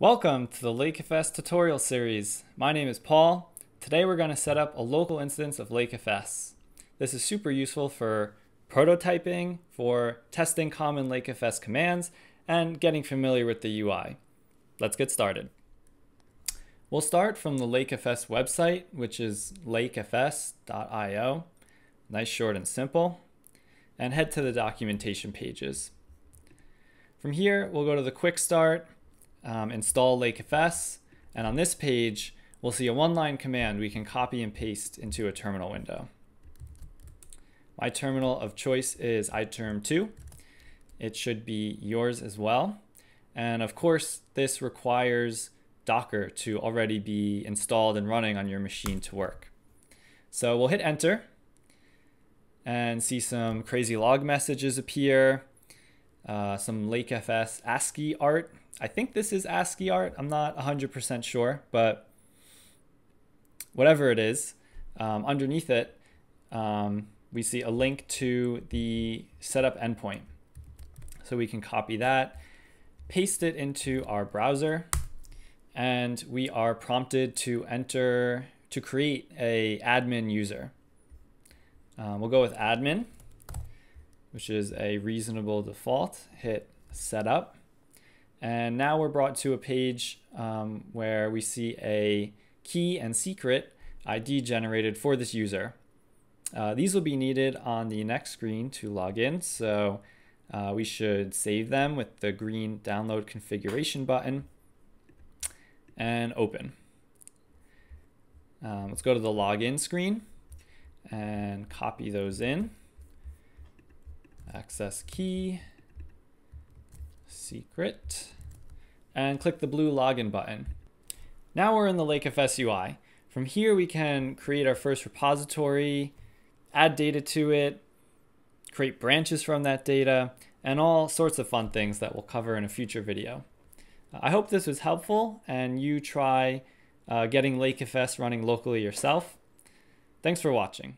Welcome to the LakeFS tutorial series. My name is Paul. Today we're going to set up a local instance of LakeFS. This is super useful for prototyping, for testing common LakeFS commands, and getting familiar with the UI. Let's get started. We'll start from the LakeFS website, which is lakefs.io. Nice, short, and simple. And head to the documentation pages. From here, we'll go to the quick start, um, install LakeFS, and on this page, we'll see a one-line command we can copy and paste into a terminal window. My terminal of choice is iterm2. It should be yours as well. And of course, this requires Docker to already be installed and running on your machine to work. So we'll hit enter and see some crazy log messages appear, uh, some LakeFS ASCII art I think this is ASCII art. I'm not 100% sure, but whatever it is, um, underneath it, um, we see a link to the setup endpoint. So we can copy that, paste it into our browser, and we are prompted to enter, to create a admin user. Um, we'll go with admin, which is a reasonable default. Hit setup. And now we're brought to a page um, where we see a key and secret ID generated for this user. Uh, these will be needed on the next screen to log in, so uh, we should save them with the green download configuration button and open. Um, let's go to the login screen and copy those in. Access key secret, and click the blue login button. Now we're in the LakeFS UI. From here we can create our first repository, add data to it, create branches from that data, and all sorts of fun things that we'll cover in a future video. I hope this was helpful and you try uh, getting LakeFS running locally yourself. Thanks for watching.